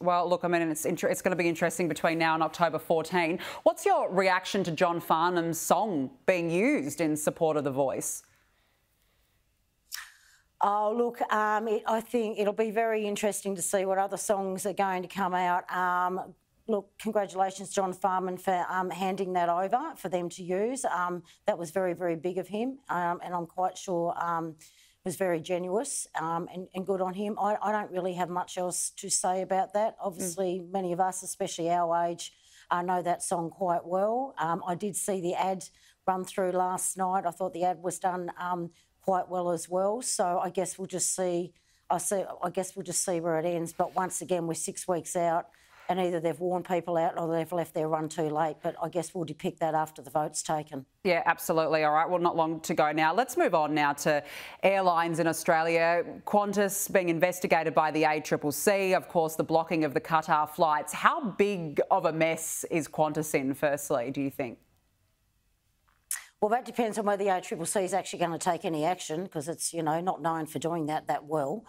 Well, look, I mean, it's, it's going to be interesting between now and October 14. What's your reaction to John Farnham's song being used in support of The Voice? Oh, look, um, it, I think it'll be very interesting to see what other songs are going to come out. Um, look, congratulations, John Farnham, for um, handing that over for them to use. Um, that was very, very big of him, um, and I'm quite sure um, was very generous um, and, and, good on him. I, I, don't really have much else to say about that. Obviously, mm. many of us, especially our age, uh, know that song quite well. Um, I did see the ad run through last night. I thought the ad was done um, quite well as well. So I guess we'll just see. I see. I guess we'll just see where it ends. But once again, we're six weeks out and either they've worn people out or they've left their run too late. But I guess we'll depict that after the vote's taken. Yeah, absolutely. All right, well, not long to go now. Let's move on now to airlines in Australia. Qantas being investigated by the ACCC, of course, the blocking of the Qatar flights. How big of a mess is Qantas in, firstly, do you think? Well, that depends on whether the ACCC is actually going to take any action because it's, you know, not known for doing that that well.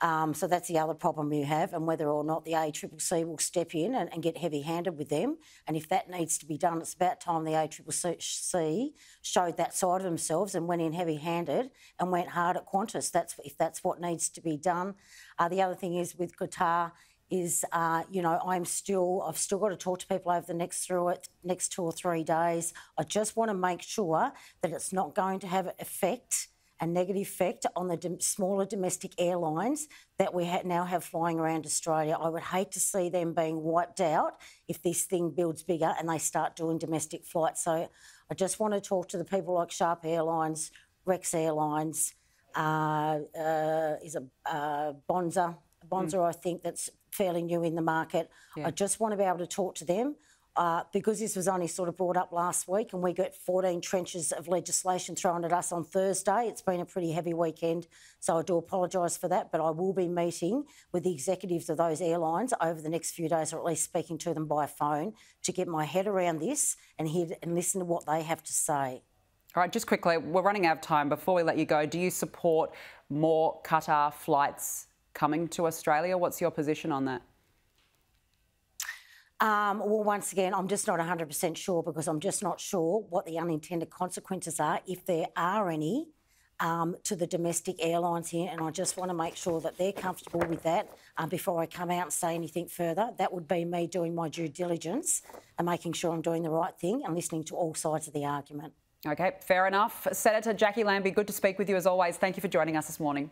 Um, so that's the other problem you have, and whether or not the ACCC will step in and, and get heavy-handed with them. And if that needs to be done, it's about time the ACCC showed that side of themselves and went in heavy-handed and went hard at Qantas. That's if that's what needs to be done. Uh, the other thing is with Qatar is, uh, you know, I'm still, I've still got to talk to people over the next through it, next two or three days. I just want to make sure that it's not going to have an effect a negative effect on the smaller domestic airlines that we ha now have flying around Australia. I would hate to see them being wiped out if this thing builds bigger and they start doing domestic flights. So I just want to talk to the people like Sharp Airlines, Rex Airlines, uh, uh, is a uh, Bonza. Bonza, mm. I think, that's fairly new in the market. Yeah. I just want to be able to talk to them uh, because this was only sort of brought up last week and we got 14 trenches of legislation thrown at us on Thursday. It's been a pretty heavy weekend, so I do apologise for that, but I will be meeting with the executives of those airlines over the next few days, or at least speaking to them by phone to get my head around this and hear and listen to what they have to say. All right, just quickly, we're running out of time. Before we let you go, do you support more Qatar flights coming to Australia? What's your position on that? Um, well, once again, I'm just not 100% sure because I'm just not sure what the unintended consequences are, if there are any, um, to the domestic airlines here. And I just want to make sure that they're comfortable with that um, before I come out and say anything further. That would be me doing my due diligence and making sure I'm doing the right thing and listening to all sides of the argument. Okay, fair enough. Senator Jacqui Lambie, good to speak with you as always. Thank you for joining us this morning.